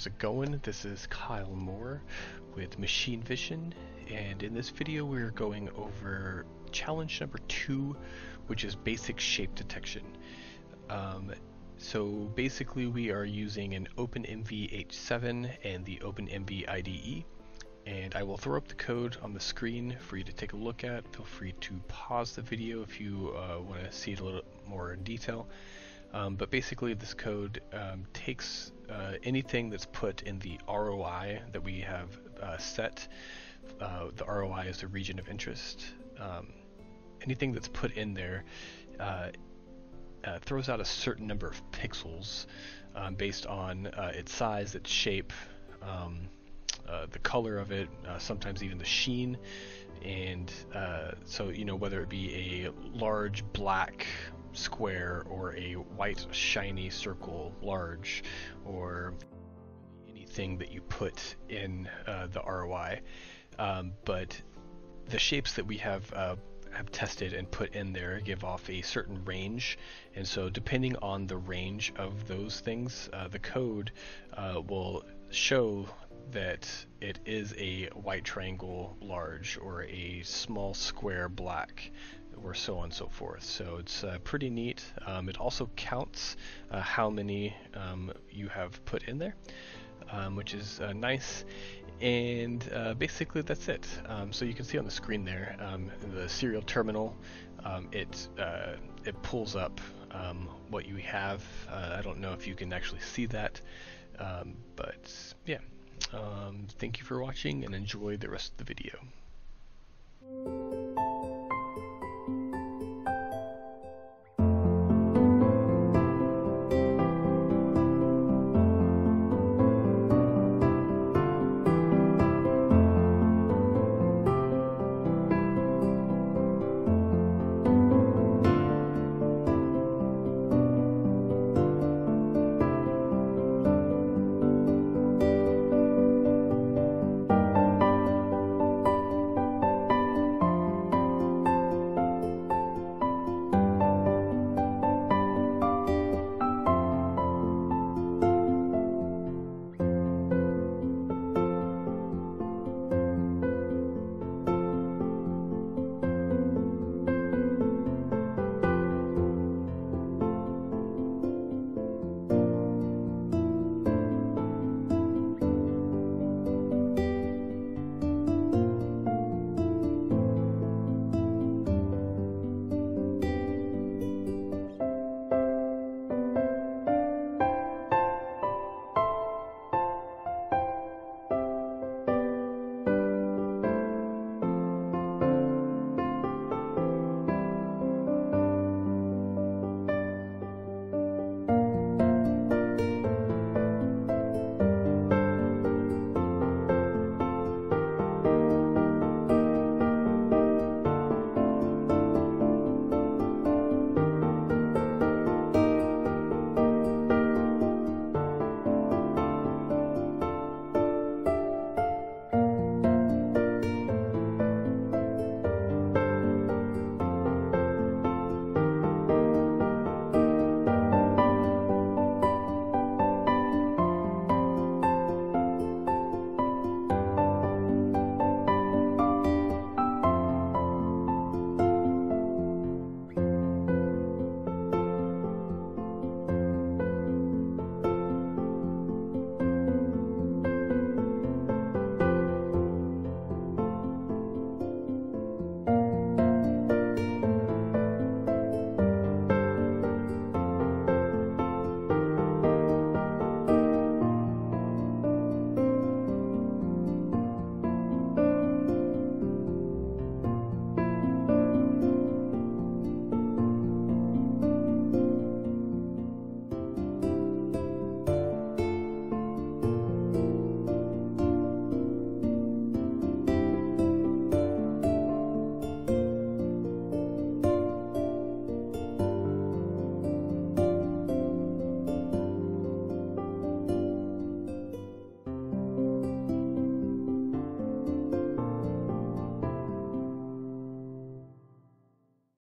How's it going? This is Kyle Moore with Machine Vision, and in this video we're going over challenge number two, which is basic shape detection. Um, so basically we are using an OpenMV H7 and the OpenMV IDE, and I will throw up the code on the screen for you to take a look at. Feel free to pause the video if you uh, want to see it a little more in detail. Um, but basically, this code um, takes uh, anything that's put in the ROI that we have uh, set. Uh, the ROI is the region of interest. Um, anything that's put in there uh, uh, throws out a certain number of pixels um, based on uh, its size, its shape, um, the color of it, sometimes even the sheen. And so, you know, whether it be a large black square or a white shiny circle large or anything that you put in uh, the ROI. Um, but the shapes that we have uh, have tested and put in there give off a certain range, and so depending on the range of those things, uh, the code uh, will show that it is a white triangle large or a small square black or so on and so forth. So it's uh, pretty neat. Um, it also counts uh, how many um, you have put in there, um, which is uh, nice. And uh, basically that's it. Um, so you can see on the screen there, um, the serial terminal, it uh, it pulls up what you have. Uh, I don't know if you can actually see that, but yeah. thank you for watching and enjoy the rest of the video.